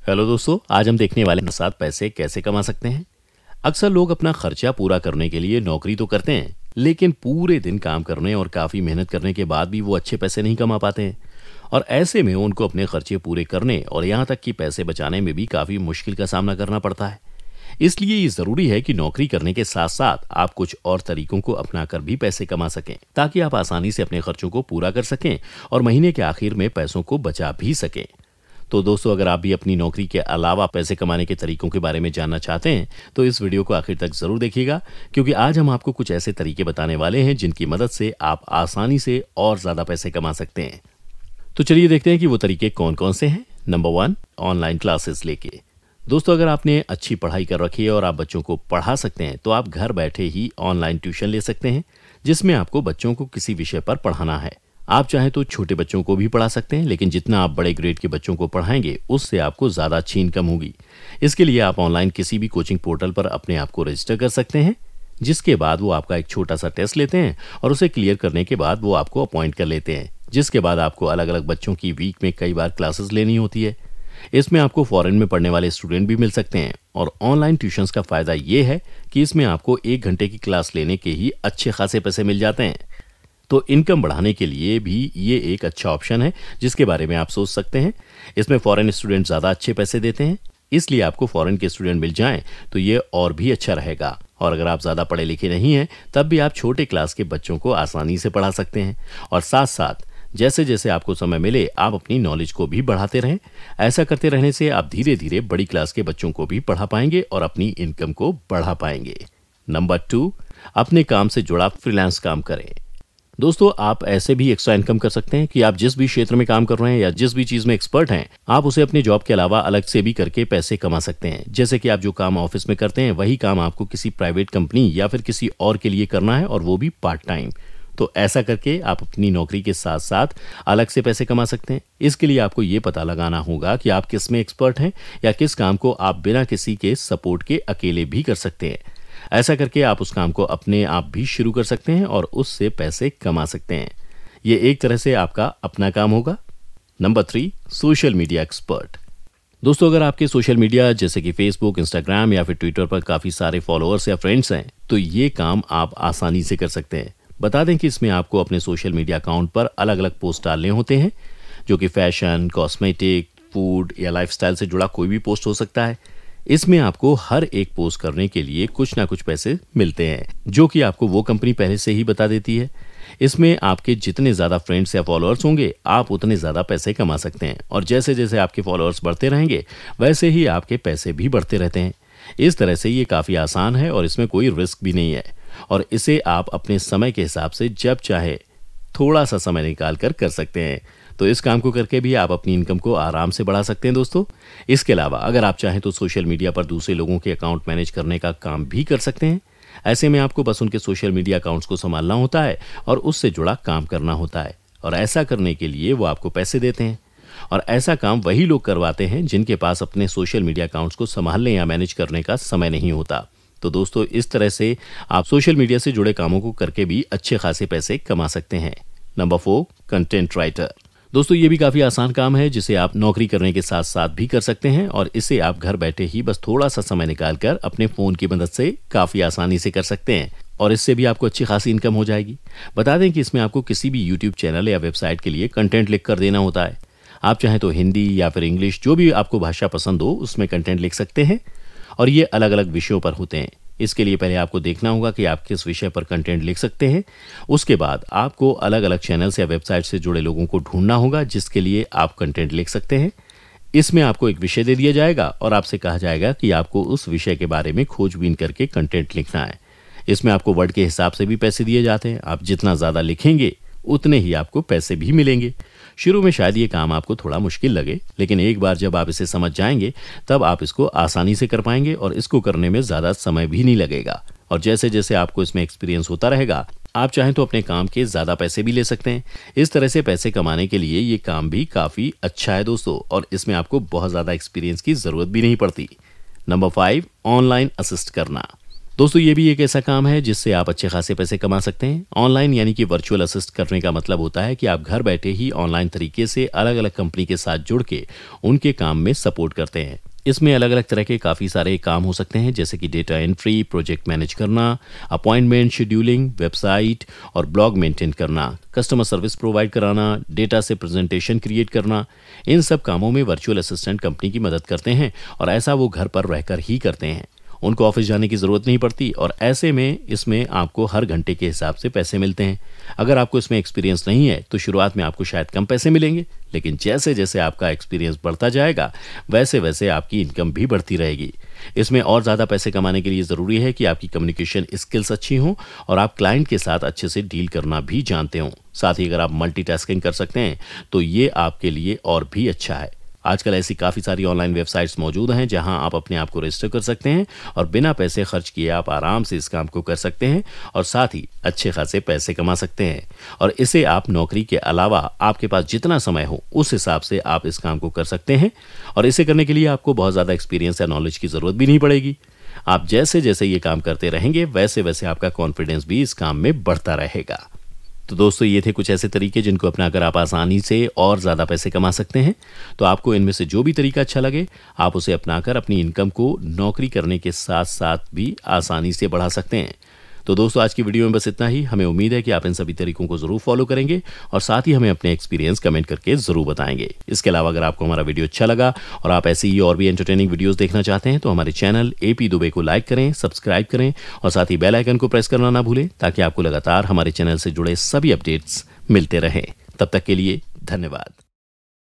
Hello दोस्तों, आज हम देखने वाले हैं साथ पैसे कैसे कमा सकते हैं। अक्सर लोग अपना खर्चा पूरा करने के लिए नौकरी तो करते हैं, लेकिन पूरे दिन काम करने और काफ़ी मेहनत करने के बाद भी वो अच्छे पैसे नहीं कमा पाते हैं। और ऐसे में उनको अपने खर्चे पूरे करने और यहाँ तक कि पैसे बचाने में भी काफ़ी मुश्किल का सामना करना पड़ता है। इसलिए ये ज़रूरी है कि नौकरी करने के साथ साथ आप कुछ और तरीकों को अपनाकर भी पैसे कमा सकें, ताकि आप आसानी से अपने खर्चों को पूरा कर सकें और महीने के आखिर में पैसों को बचा भी सकें। तो दोस्तों, अगर आप भी अपनी नौकरी के अलावा पैसे कमाने के तरीकों के बारे में जानना चाहते हैं तो इस वीडियो को आखिर तक ज़रूर देखिएगा, क्योंकि आज हम आपको कुछ ऐसे तरीके बताने वाले हैं जिनकी मदद से आप आसानी से और ज़्यादा पैसे कमा सकते हैं। तो चलिए देखते हैं कि वो तरीके कौन कौन से हैं। नंबर वन ऑनलाइन क्लासेस लेके। दोस्तों, अगर आपने अच्छी पढ़ाई कर रखी है और आप बच्चों को पढ़ा सकते हैं तो आप घर बैठे ही ऑनलाइन ट्यूशन ले सकते हैं, जिसमें आपको बच्चों को किसी विषय पर पढ़ाना है। आप चाहें तो छोटे बच्चों को भी पढ़ा सकते हैं, लेकिन जितना आप बड़े ग्रेड के बच्चों को पढ़ाएँगे, उससे आपको ज़्यादा अच्छी इनकम होगी। इसके लिए आप ऑनलाइन किसी भी कोचिंग पोर्टल पर अपने आप को रजिस्टर कर सकते हैं, जिसके बाद वो आपका एक छोटा सा टेस्ट लेते हैं और उसे क्लियर करने के बाद वो आपको अपॉइंट कर लेते हैं, जिसके बाद आपको अलग अलग बच्चों की वीक में कई बार क्लासेस लेनी होती है। इसमें आपको फॉरेन में पढ़ने वाले स्टूडेंट भी मिल सकते हैं और ऑनलाइन ट्यूशंस का फ़ायदा ये है कि इसमें आपको एक घंटे की क्लास लेने के ही अच्छे खासे पैसे मिल जाते हैं। तो इनकम बढ़ाने के लिए भी ये एक अच्छा ऑप्शन है, जिसके बारे में आप सोच सकते हैं। इसमें फॉरेन स्टूडेंट ज़्यादा अच्छे पैसे देते हैं, इसलिए आपको फॉरेन के स्टूडेंट मिल जाएँ तो ये और भी अच्छा रहेगा। और अगर आप ज़्यादा पढ़े लिखे नहीं हैं, तब भी आप छोटे क्लास के बच्चों को आसानी से पढ़ा सकते हैं। और साथ साथ जैसे जैसे आपको समय मिले, आप अपनी नॉलेज को भी बढ़ाते रहें। ऐसा करते रहने से आप धीरे धीरे बड़ी क्लास के बच्चों को भी पढ़ा पाएँगे और अपनी इनकम को बढ़ा पाएँगे। नंबर टू, अपने काम से जुड़ा फ्रीलांस काम करें। दोस्तों, आप ऐसे भी एक्स्ट्रा इनकम कर सकते हैं कि आप जिस भी क्षेत्र में काम कर रहे हैं या जिस भी चीज़ में एक्सपर्ट हैं, आप उसे अपनी जॉब के अलावा अलग से भी करके पैसे कमा सकते हैं। जैसे कि आप जो काम ऑफ़िस में करते हैं, वही काम आपको किसी प्राइवेट कंपनी या फिर किसी और के लिए करना है और वो भी पार्ट टाइम तो ऐसा करके आप अपनी नौकरी के साथ साथ अलग से पैसे कमा सकते हैं। इसके लिए आपको ये पता लगाना होगा कि आप किसमें एक्सपर्ट हैं या किस काम को आप बिना किसी के सपोर्ट के अकेले भी कर सकते हैं। ऐसा करके आप उस काम को अपने आप भी शुरू कर सकते हैं और उससे पैसे कमा सकते हैं। ये एक तरह से आपका अपना काम होगा। Number three, social media expert. दोस्तों, अगर आपके सोशल मीडिया जैसे कि फेसबुक, इंस्टाग्राम या फिर ट्विटर पर काफ़ी सारे फॉलोअर्स या फ्रेंड्स हैं तो ये काम आप आसानी से कर सकते हैं। बता दें कि इसमें आपको अपने सोशल मीडिया अकाउंट पर अलग अलग पोस्ट डालने होते हैं, जो कि फ़ैशन, कॉस्मेटिक, फ़ूड या लाइफस्टाइल से जुड़ा कोई भी पोस्ट हो सकता है। इसमें आपको हर एक पोस्ट करने के लिए कुछ ना कुछ पैसे मिलते हैं, जो कि आपको वो कंपनी पहले से ही बता देती है। इसमें आपके जितने ज़्यादा फ्रेंड्स या फॉलोअर्स होंगे, आप उतने ज़्यादा पैसे कमा सकते हैं। और जैसे जैसे आपके फॉलोअर्स बढ़ते रहेंगे, वैसे ही आपके पैसे भी बढ़ते रहते हैं। इस तरह से ये काफ़ी आसान है और इसमें कोई रिस्क भी नहीं है। और इसे आप अपने समय के हिसाब से जब चाहे, थोड़ा सा समय निकाल कर कर सकते हैं। तो इस काम को करके भी आप अपनी इनकम को आराम से बढ़ा सकते हैं दोस्तों। इसके अलावा, अगर आप चाहें तो सोशल मीडिया पर दूसरे लोगों के अकाउंट मैनेज करने का काम भी कर सकते हैं। ऐसे में आपको बस उनके सोशल मीडिया अकाउंट्स को संभालना होता है और उससे जुड़ा काम करना होता है। और ऐसा करने के लिए वो आपको पैसे देते हैं। और ऐसा काम वही लोग करवाते हैं जिनके पास अपने सोशल मीडिया अकाउंट्स को संभालने या मैनेज करने का समय नहीं होता। तो दोस्तों, इस तरह से आप सोशल मीडिया से जुड़े कामों को करके भी अच्छे खासे पैसे कमा सकते हैं। Number four, content writer. दोस्तों, ये भी काफ़ी आसान काम है, जिसे आप नौकरी करने के साथ साथ भी कर सकते हैं और इसे आप घर बैठे ही बस थोड़ा सा समय निकाल कर अपने फ़ोन की मदद से काफ़ी आसानी से कर सकते हैं और इससे भी आपको अच्छी खासी इनकम हो जाएगी। बता दें कि इसमें आपको किसी भी यूट्यूब चैनल या वेबसाइट के लिए कंटेंट लिख कर देना होता है। आप चाहें तो हिंदी या फिर इंग्लिश, जो भी आपको भाषा पसंद हो, उसमें कंटेंट लिख सकते हैं और ये अलग अलग विषयों पर होते हैं। इसके लिए पहले आपको देखना होगा कि आप किस विषय पर कंटेंट लिख सकते हैं। उसके बाद आपको अलग अलग चैनल्स या वेबसाइट से जुड़े लोगों को ढूंढना होगा, जिसके लिए आप कंटेंट लिख सकते हैं। इसमें आपको एक विषय दे दिया जाएगा और आपसे कहा जाएगा कि आपको उस विषय के बारे में खोजबीन करके कंटेंट लिखना है। इसमें आपको वर्ड के हिसाब से भी पैसे दिए जाते हैं। आप जितना ज़्यादा लिखेंगे, उतने ही आपको पैसे भी मिलेंगे। शुरू में शायद ये काम आपको थोड़ा मुश्किल लगे, लेकिन एक बार जब आप इसे समझ जाएँगे, तब आप इसको आसानी से कर पाएँगे और इसको करने में ज़्यादा समय भी नहीं लगेगा। और जैसे जैसे आपको इसमें एक्सपीरियंस होता रहेगा, आप चाहें तो अपने काम के ज़्यादा पैसे भी ले सकते हैं। इस तरह से पैसे कमाने के लिए ये काम भी काफ़ी अच्छा है दोस्तों, और इसमें आपको बहुत ज़्यादा एक्सपीरियंस की ज़रूरत भी नहीं पड़ती। नंबर फाइव ऑनलाइन असिस्ट करना। दोस्तों, ये भी एक ऐसा काम है जिससे आप अच्छे खासे पैसे कमा सकते हैं। ऑनलाइन यानी कि वर्चुअल असिस्ट करने का मतलब होता है कि आप घर बैठे ही ऑनलाइन तरीके से अलग अलग कंपनी के साथ जुड़ के उनके काम में सपोर्ट करते हैं। इसमें अलग अलग तरह के काफ़ी सारे काम हो सकते हैं, जैसे कि डेटा एंट्री, प्रोजेक्ट मैनेज करना, अपॉइंटमेंट शेड्यूलिंग, वेबसाइट और ब्लॉग मेंटेन करना, कस्टमर सर्विस प्रोवाइड कराना, डेटा से प्रेजेंटेशन क्रिएट करना। इन सब कामों में वर्चुअल असिस्टेंट कंपनी की मदद करते हैं और ऐसा वो घर पर रहकर ही करते हैं। उनको ऑफ़िस जाने की ज़रूरत नहीं पड़ती और ऐसे में इसमें आपको हर घंटे के हिसाब से पैसे मिलते हैं। अगर आपको इसमें एक्सपीरियंस नहीं है तो शुरुआत में आपको शायद कम पैसे मिलेंगे, लेकिन जैसे जैसे आपका एक्सपीरियंस बढ़ता जाएगा, वैसे वैसे आपकी इनकम भी बढ़ती रहेगी। इसमें और ज़्यादा पैसे कमाने के लिए ज़रूरी है कि आपकी कम्युनिकेशन स्किल्स अच्छी हों और आप क्लाइंट के साथ अच्छे से डील करना भी जानते हों। साथ ही अगर आप मल्टीटास्किंग कर सकते हैं तो ये आपके लिए और भी अच्छा है। आजकल ऐसी काफ़ी सारी ऑनलाइन वेबसाइट्स मौजूद हैं जहाँ आप अपने आप को रजिस्टर कर सकते हैं और बिना पैसे खर्च किए आप आराम से इस काम को कर सकते हैं और साथ ही अच्छे खासे पैसे कमा सकते हैं। और इसे आप नौकरी के अलावा आपके पास जितना समय हो, उस हिसाब से आप इस काम को कर सकते हैं। और इसे करने के लिए आपको बहुत ज़्यादा एक्सपीरियंस या नॉलेज की ज़रूरत भी नहीं पड़ेगी। आप जैसे जैसे ये काम करते रहेंगे वैसे वैसे आपका कॉन्फिडेंस भी इस काम में बढ़ता रहेगा। तो दोस्तों, ये थे कुछ ऐसे तरीके जिनको अपनाकर आप आसानी से और ज़्यादा पैसे कमा सकते हैं। तो आपको इनमें से जो भी तरीका अच्छा लगे, आप उसे अपनाकर अपनी इनकम को नौकरी करने के साथ साथ भी आसानी से बढ़ा सकते हैं। तो दोस्तों, आज की वीडियो में बस इतना ही। हमें उम्मीद है कि आप इन सभी तरीकों को ज़रूर फॉलो करेंगे और साथ ही हमें अपने एक्सपीरियंस कमेंट करके ज़रूर बताएँगे। इसके अलावा, अगर आपको हमारा वीडियो अच्छा लगा और आप ऐसी ही और भी एंटरटेनिंग वीडियोस देखना चाहते हैं तो हमारे चैनल एपी दुबे को लाइक करें सब्सक्राइब करें और साथ ही बेल आइकन को प्रेस करना ना भूलें, ताकि आपको लगातार हमारे चैनल से जुड़े सभी अपडेट्स मिलते रहें। तब तक के लिए धन्यवाद।